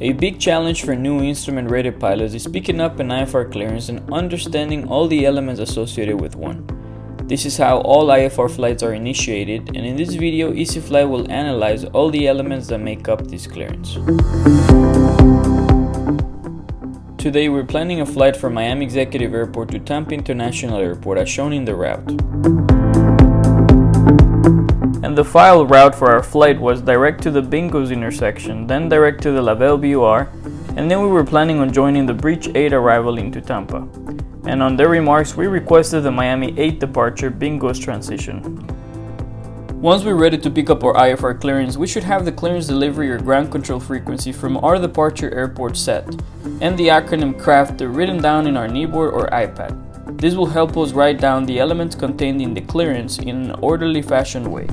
A big challenge for new instrument rated pilots is picking up an IFR clearance and understanding all the elements associated with one. This is how all IFR flights are initiated and in this video EasyFly will analyze all the elements that make up this clearance. Today we're planning a flight from Miami Executive Airport to Tampa International Airport as shown in the route. And the file route for our flight was direct to the Bingos intersection, then direct to the La Belle VOR, and then we were planning on joining the Bridge 8 arrival into Tampa. And on their remarks, we requested the Miami 8 departure Bingos transition. Once we're ready to pick up our IFR clearance, we should have the clearance delivery or ground control frequency from our departure airport set, and the acronym CRAFT written down in our kneeboard or iPad. This will help us write down the elements contained in the clearance in an orderly fashion way.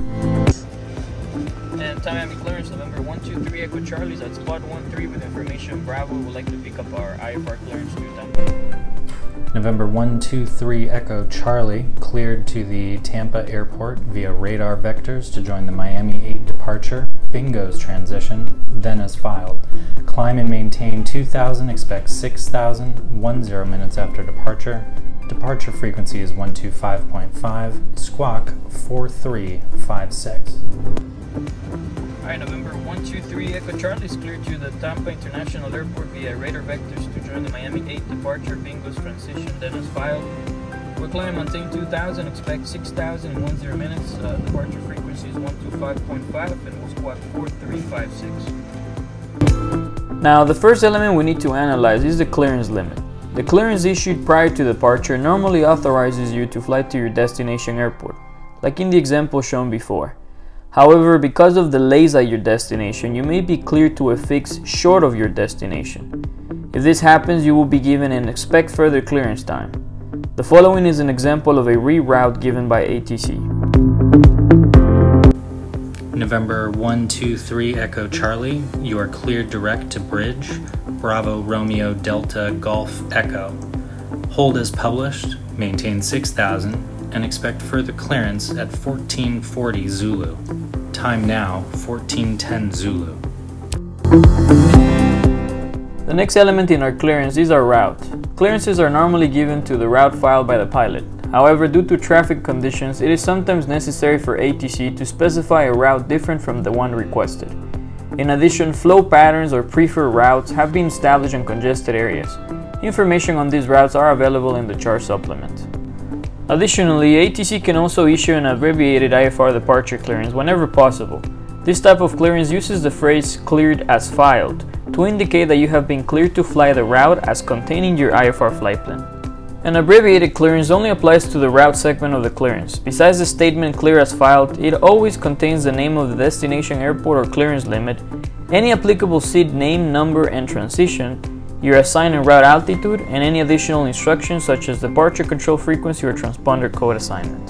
Miami clearance November 123 Echo Charlie's at spot 13 with information Bravo would like to pick up our IFR clearance Tampa. November 123 Echo Charlie cleared to the Tampa airport via radar vectors to join the Miami 8 departure, Bingo's transition, then as filed. Climb and maintain 2000, expect 6000, 10 minutes after departure. Departure frequency is 125.5, squawk 4356. Alright, November 123 Echo Charlie is cleared to the Tampa International Airport via radar vectors to join the Miami 8 departure Bingo's transition, then as filed. We're climbing maintain 2000, expect 6000 in 10 minutes. Uh, departure frequency is 125.5 and we'll squawk 4356. Now, the first element we need to analyze is the clearance limit. The clearance issued prior to departure normally authorizes you to fly to your destination airport, like in the example shown before. However, because of delays at your destination, you may be cleared to a fix short of your destination. If this happens, you will be given an expect further clearance time. The following is an example of a reroute given by ATC. November 123 Echo Charlie, you are cleared direct to bridge, Bravo Romeo Delta Golf Echo. Hold as published, maintain 6000, and expect further clearance at 1440 Zulu. Time now, 1410 Zulu. The next element in our clearance is our route. Clearances are normally given to the route file by the pilot. However, due to traffic conditions, it is sometimes necessary for ATC to specify a route different from the one requested. In addition, flow patterns or preferred routes have been established in congested areas. Information on these routes are available in the chart supplement. Additionally, ATC can also issue an abbreviated IFR departure clearance whenever possible. This type of clearance uses the phrase cleared as filed to indicate that you have been cleared to fly the route as containing your IFR flight plan. An abbreviated clearance only applies to the route segment of the clearance. Besides the statement clear as filed, it always contains the name of the destination airport or clearance limit, any applicable SID name, number, and transition, your assigned and route altitude, and any additional instructions such as departure control frequency or transponder code assignment.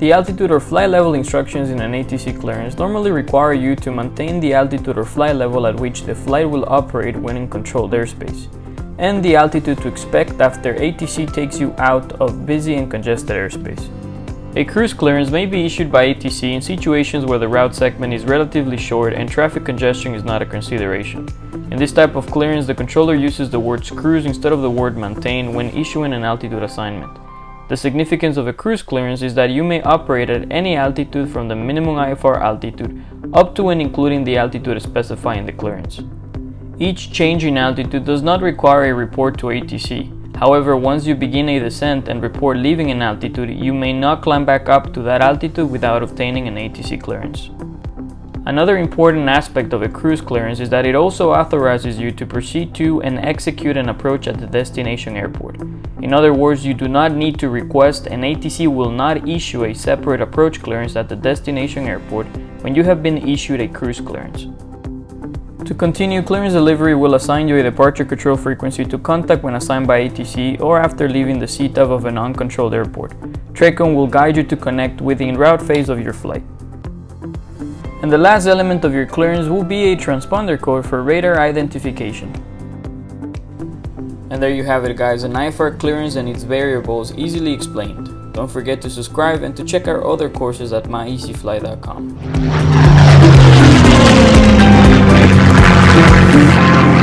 The altitude or flight level instructions in an ATC clearance normally require you to maintain the altitude or flight level at which the flight will operate when in controlled airspace, and the altitude to expect after ATC takes you out of busy and congested airspace. A cruise clearance may be issued by ATC in situations where the route segment is relatively short and traffic congestion is not a consideration. In this type of clearance, the controller uses the words cruise instead of the word maintain when issuing an altitude assignment. The significance of a cruise clearance is that you may operate at any altitude from the minimum IFR altitude up to and including the altitude specified in the clearance. Each change in altitude does not require a report to ATC, However, once you begin a descent and report leaving an altitude, you may not climb back up to that altitude without obtaining an ATC clearance. Another important aspect of a cruise clearance is that it also authorizes you to proceed to and execute an approach at the destination airport. In other words, you do not need to request and ATC will not issue a separate approach clearance at the destination airport when you have been issued a cruise clearance. To continue, clearance delivery will assign you a departure control frequency to contact when assigned by ATC or after leaving the CTAF of an uncontrolled airport. TRACON will guide you to connect with the route phase of your flight. And the last element of your clearance will be a transponder code for radar identification. And there you have it guys, an IFR clearance and its variables easily explained. Don't forget to subscribe and to check our other courses at myeasyfly.com. Thank you.